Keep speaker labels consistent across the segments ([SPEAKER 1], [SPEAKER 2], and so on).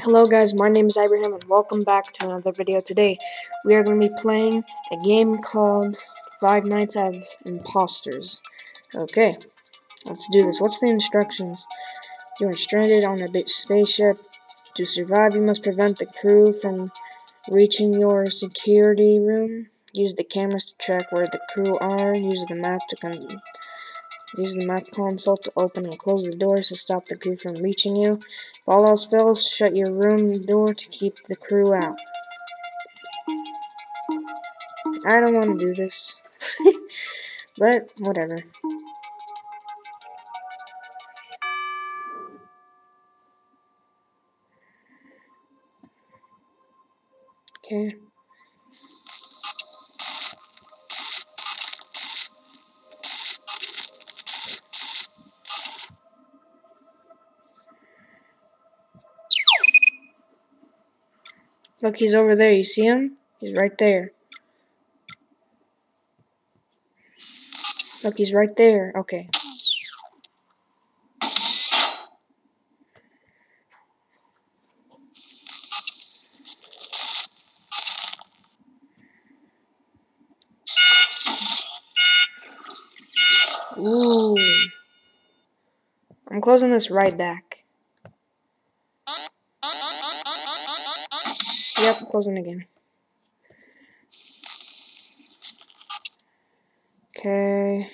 [SPEAKER 1] Hello guys, my name is Abraham and welcome back to another video. Today we are going to be playing a game called Five Nights at Imposters. Okay, let's do this. What's the instructions? You are stranded on a big spaceship. To survive, you must prevent the crew from reaching your security room. Use the cameras to track where the crew are. Use the map to con Use the map console to open and close the doors to stop the crew from reaching you. If all else fails, shut your room door to keep the crew out. I don't want to do this. but, whatever. Okay. Look, he's over there. You see him? He's right there. Look, he's right there. Okay. Ooh. I'm closing this right back. Yep, closing again. Okay.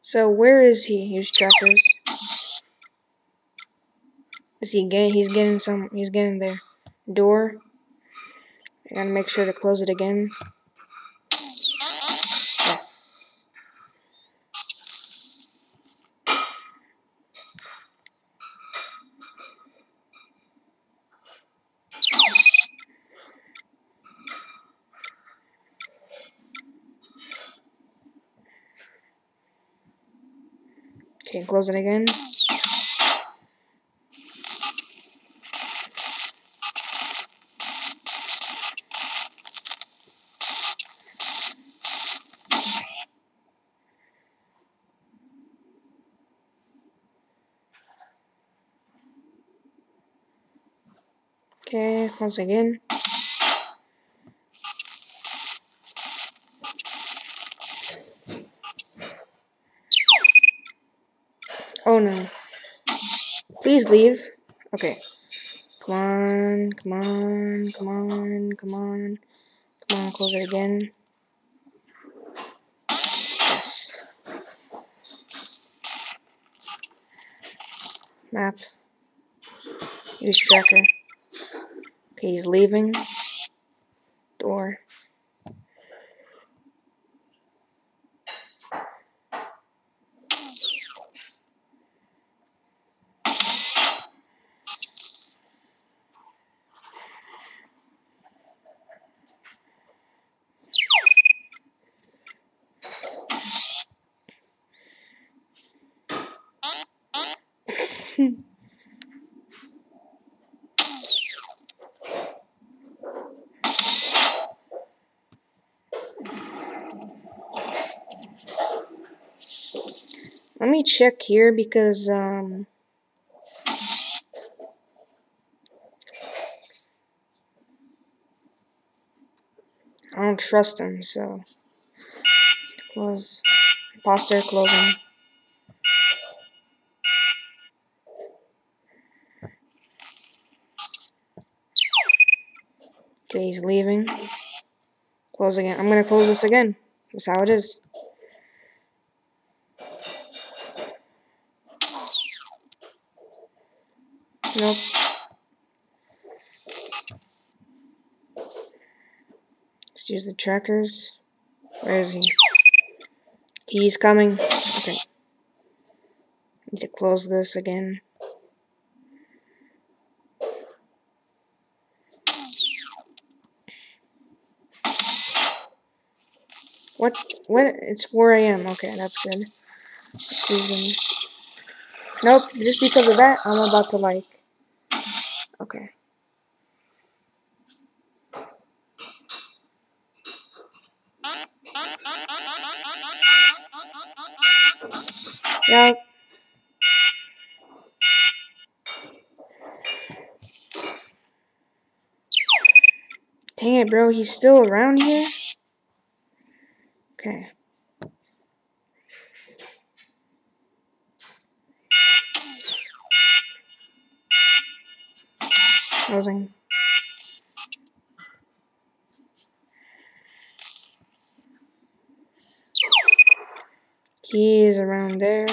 [SPEAKER 1] So where is he? Use trackers. Is he getting? He's getting some. He's getting there. Door. I gotta make sure to close it again. Yes. Okay, close it again. Close again. Oh no. Please leave. Okay. Come on, come on, come on, come on. Come on, close it again. Yes. Map. Use tracker. He's leaving. Door. Let me check here because um I don't trust him, so close imposter closing. Okay, he's leaving. Close again. I'm gonna close this again. That's how it is. Nope. Let's use the trackers. Where is he? He's coming. Okay. Need to close this again. What? What? It's 4 a.m. Okay, that's good. Nope, just because of that, I'm about to like... Okay. Yep. Dang it, bro. He's still around here? Okay. Closing. He's around there.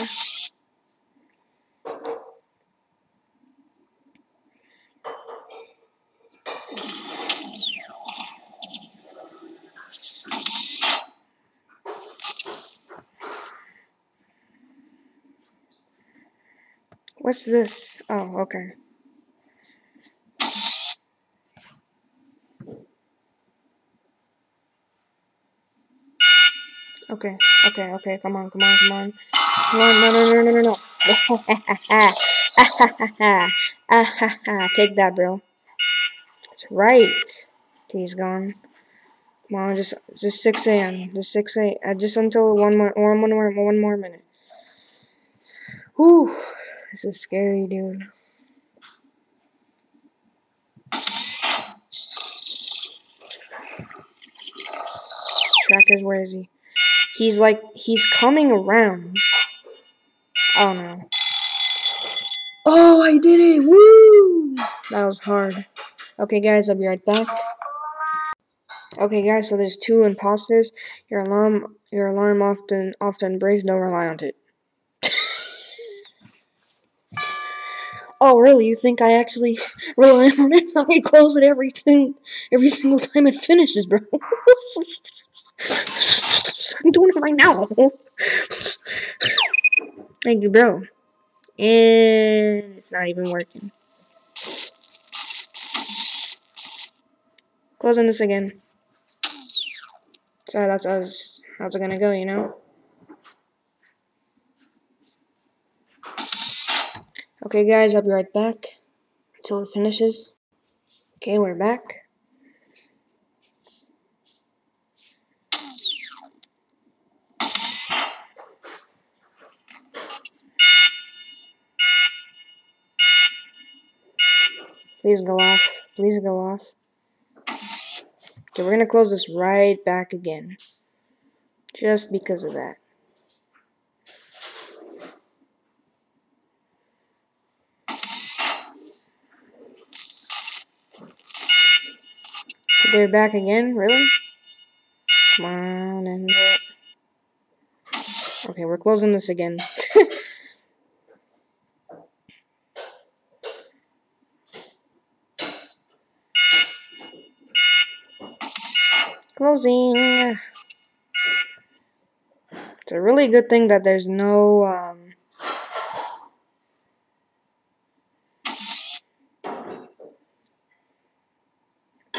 [SPEAKER 1] What's this? Oh, okay. Okay, okay, okay, come on, come on, come on. Come on, no, no, no, no, no, no. Take that, bro. That's right. He's gone. Come on, just, just 6 a.m. Just 6 a.m. Uh, just until one more, one more, one more minute. Whew. This is scary, dude. Trackers, where is he? He's like, he's coming around. Oh no. Oh, I did it! Woo! That was hard. Okay, guys, I'll be right back. Okay, guys, so there's two imposters. Your alarm, your alarm often often breaks. Don't rely on it. oh, really? You think I actually rely on it? I close it every thing, every single time it finishes, bro. I'm doing it right now. Thank you, bro. And it's not even working. Closing this again. So that's us. How's it gonna go, you know? Okay, guys, I'll be right back until it finishes. Okay, we're back. Please go off. Please go off. Okay, we're gonna close this right back again. Just because of that. They're back again? Really? Come on, and. Okay, we're closing this again. Closing. It's a really good thing that there's no, um,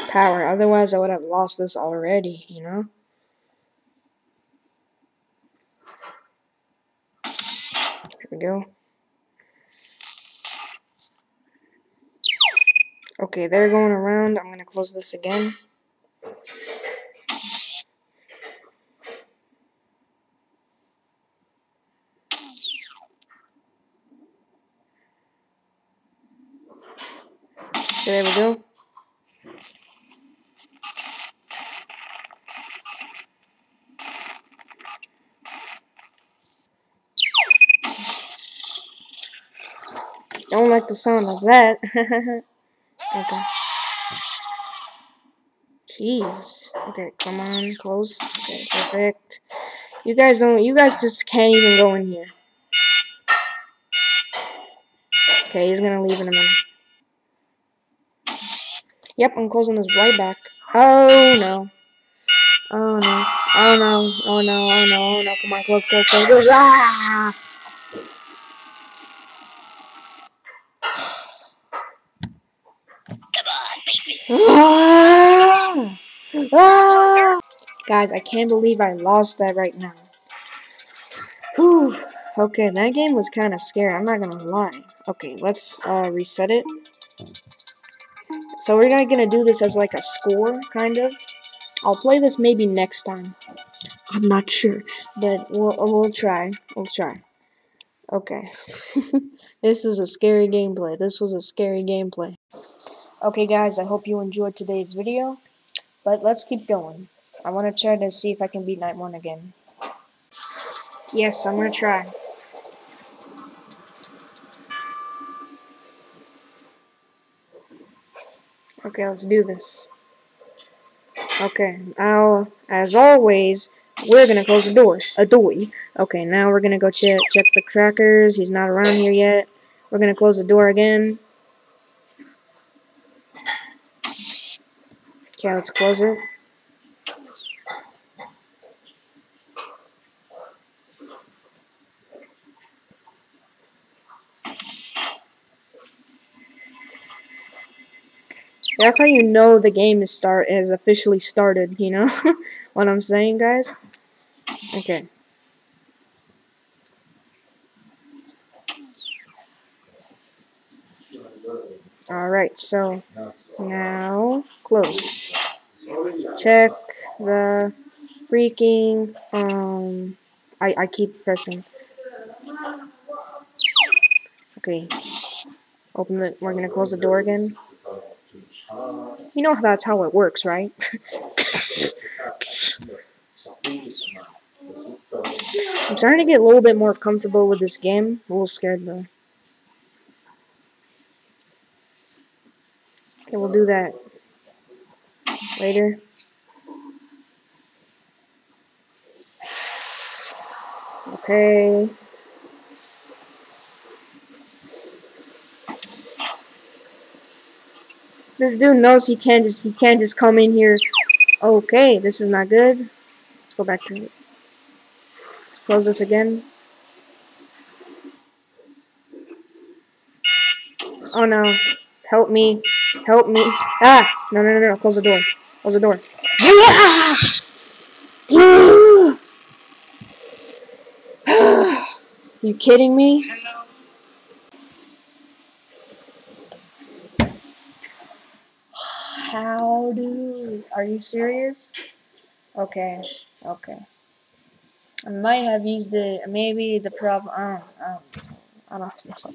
[SPEAKER 1] power. Otherwise, I would have lost this already, you know? Here we go. Okay, they're going around. I'm going to close this again. there we go. I don't like the sound of that. okay. Jeez. Okay, come on, close. Okay, perfect. You guys don't, you guys just can't even go in here. Okay, he's gonna leave in a minute. Yep, I'm closing this right back. Oh no. Oh no. Oh no. Oh no. Oh no. Oh no. Come on, close, close. close. Ah! Ah! Ah! Guys, I can't believe I lost that right now. Whew. Okay, that game was kind of scary. I'm not gonna lie. Okay, let's uh, reset it. So we're gonna, do this as like a score, kind of. I'll play this maybe next time. I'm not sure, but we'll we'll try. We'll try. Okay. this is a scary gameplay. This was a scary gameplay. Okay, guys, I hope you enjoyed today's video. But let's keep going. I want to try to see if I can beat Night 1 again. Yes, I'm going to try. Okay, let's do this. Okay, now, as always, we're gonna close the door. A door. Okay, now we're gonna go check check the trackers. He's not around here yet. We're gonna close the door again. Okay, let's close it. That's how you know the game is start is officially started, you know what I'm saying, guys? Okay. Alright, so now close. Check the freaking um I I keep pressing. Okay. Open the we're gonna close the door again. You know that's how it works, right? I'm starting to get a little bit more comfortable with this game. A little scared though. Okay, we'll do that later. Okay. This dude knows he can't just he can't just come in here. Okay, this is not good. Let's go back to it. Let's close this again. Oh no. Help me. Help me. Ah! No, no, no, no. Close the door. Close the door. Yeah! you kidding me? How do... Are you serious? Okay. Okay. I might have used it. Maybe the problem... I don't, I don't, I don't know.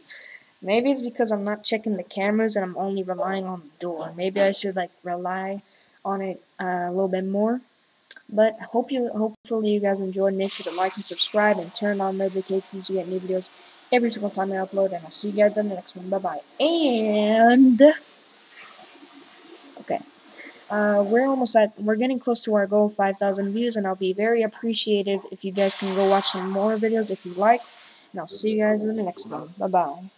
[SPEAKER 1] Maybe it's because I'm not checking the cameras and I'm only relying on the door. Maybe I should like rely on it uh, a little bit more. But hope you, hopefully you guys enjoyed. Make sure to like and subscribe and turn on notifications to get new videos every single time I upload. And I'll see you guys in the next one. Bye bye. And okay, uh, we're almost at. We're getting close to our goal 5,000 views, and I'll be very appreciative if you guys can go watch some more videos if you like. And I'll see you guys in the next one. Bye bye.